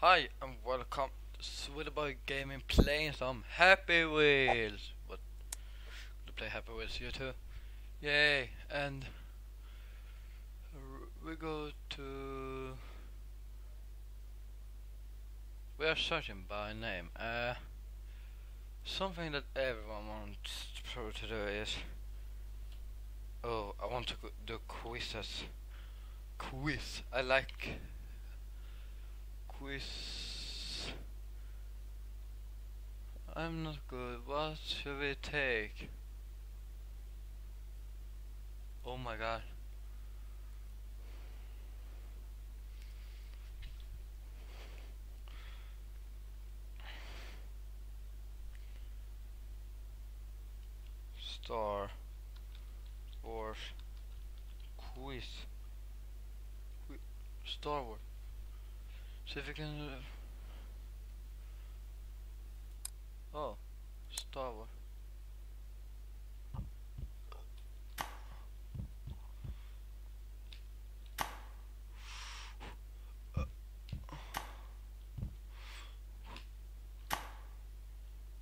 Hi and welcome to Swediboy Gaming playing some Happy Wheels. What? To play Happy Wheels you too? Yay! And we go to. We are searching by name. Uh, something that everyone wants to do is. Oh, I want to do quizzes. Quiz. I like quiz. I'm not good. What should we take? Oh my god. Star Wars quiz. Star Wars. See if we can. Uh, oh, Star Wars.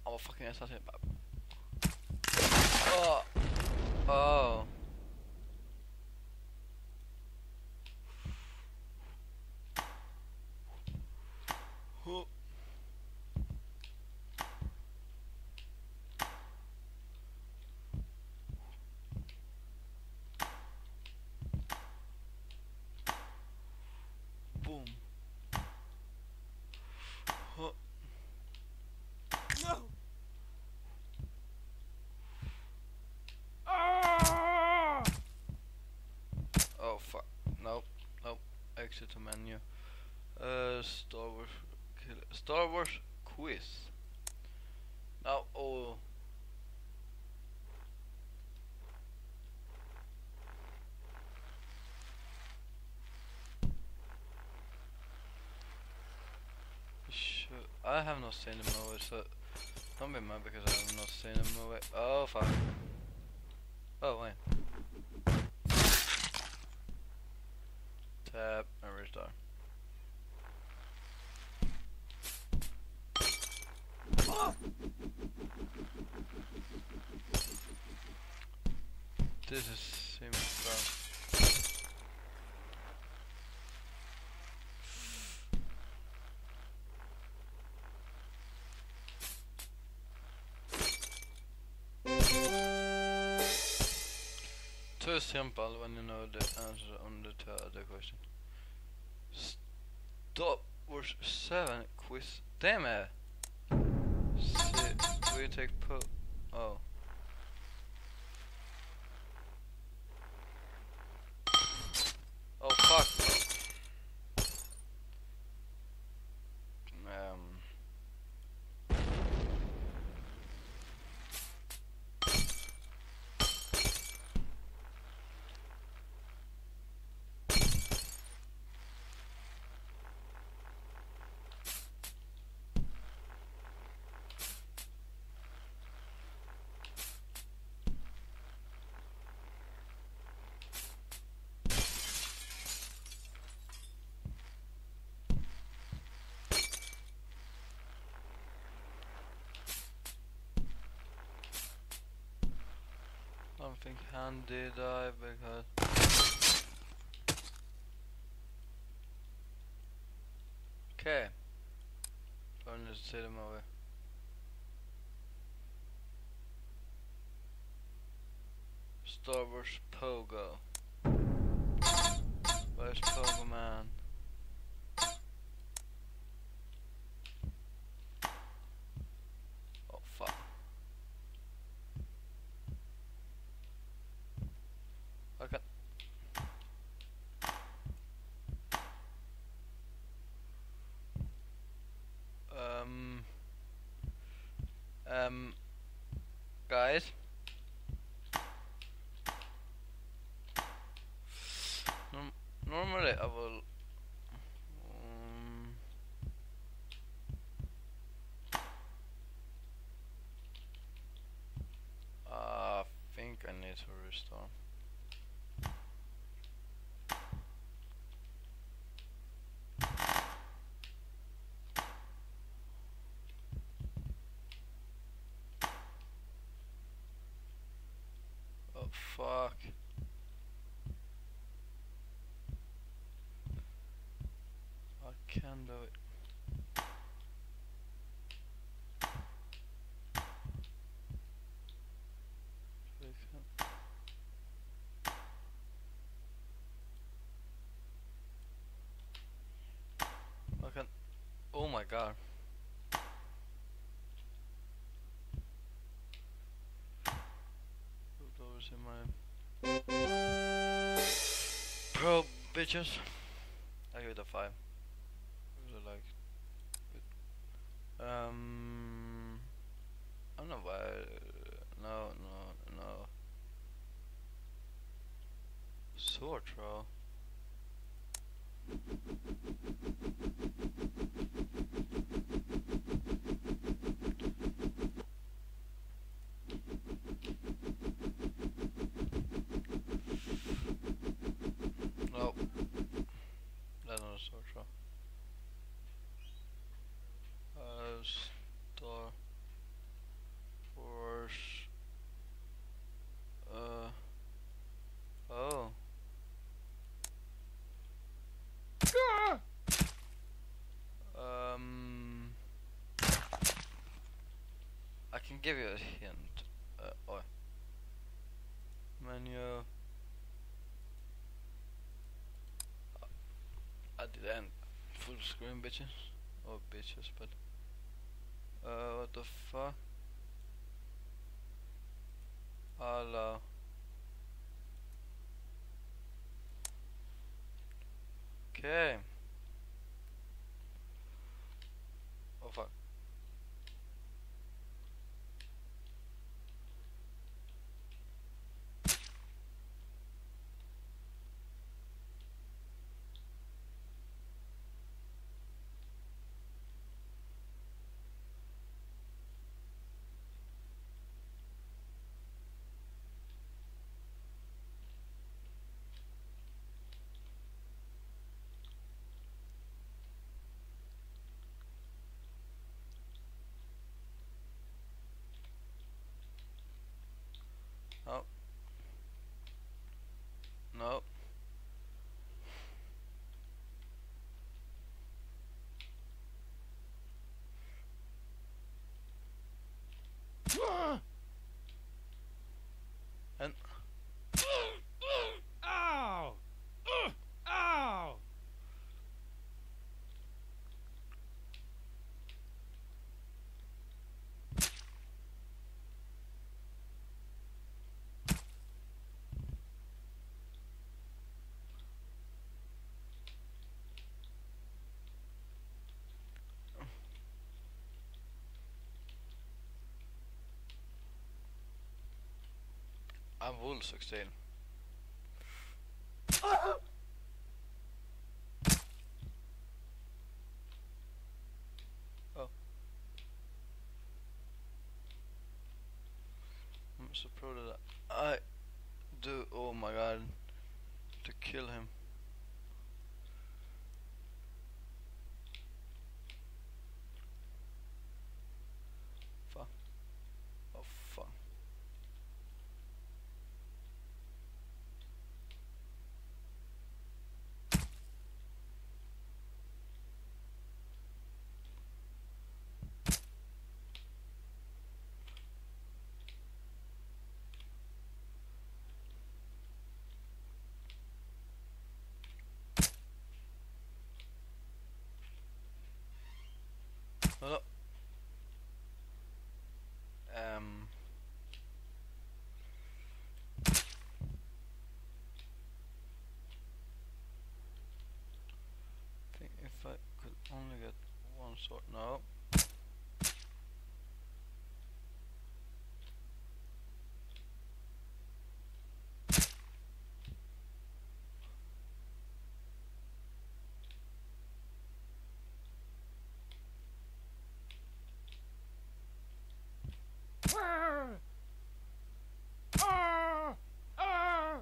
I'm a fucking assassin. Oh. Oh. To menu. Uh, Star Wars. Star Wars quiz. Now, oh. I have not seen the movie, so don't be mad because I have not seen the movie. Oh fuck. Oh wait. Tab This is bad. Too simple when you know the answer on the other question. Stop Wars 7 quiz. Damn it! See, we take. Oh. Oh fuck. Um. Something handy die because. Okay. Going to see the movie. Star Wars Pogo. Where's Pogo Man? Oh fuck. Okay. Um. Um. Guys. Norm normally I will. Um, I think I need to restart. Fuck. I can do it. I can. Oh my god. Those in my pro bitches. I it a five. Really like it. Um, I don't know why. No, no, no. Sword throw. No. That's not a sword throw. Uh, Star Wars. Uh. Oh. Um. I can give you a hint. Uh, oh. Menu. I didn't full screen bitches. Oh bitches, but uh what the fuck? Hello. Okay. Oh fuck. Oh. No. And Ow! Ow! Will succeed. Oh. I'm so proud of that. I do. Oh my god. To kill him. Fuck. Oh fuck. Hello. Um. think if I could only get sword. No. Ah! Ah! Ah!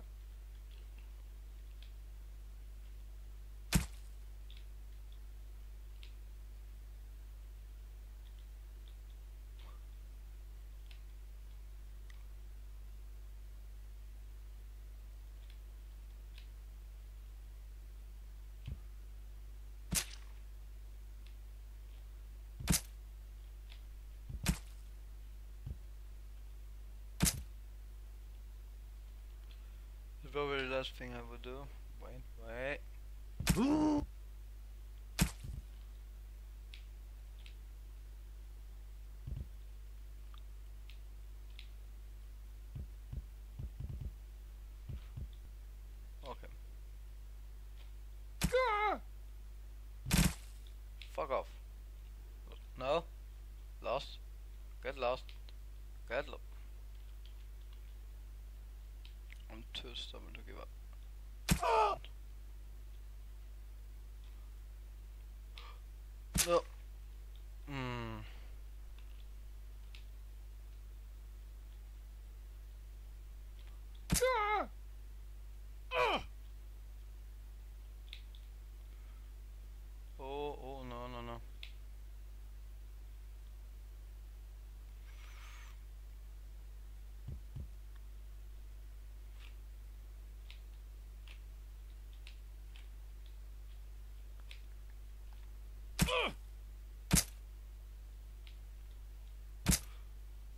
Last thing I would do. Wait, wait. Okay. Ah! Fuck off. No. Lost. Get lost. Get lost. I'm too stubborn to give up. No. Hmm. Ah! Ah! Oh, oh, no, no, no.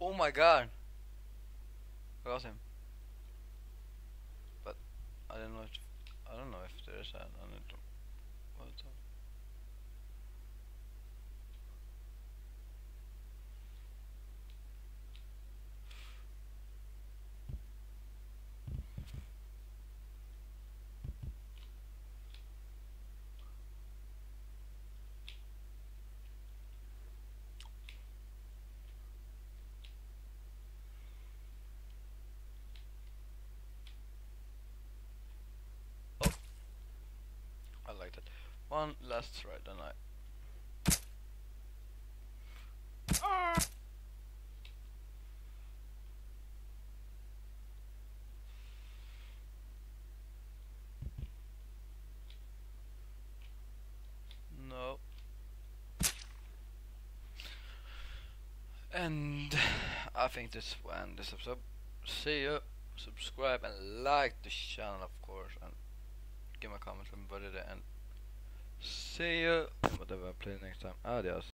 Oh my god. I got him. But I don't know if I don't know if there's an on it. What the- I like that. One last try, then I. No. And I think this end this episode. See you. Subscribe and like the channel, of course, and give me a comment from buddy there. And see you. Whatever play next time. Adios.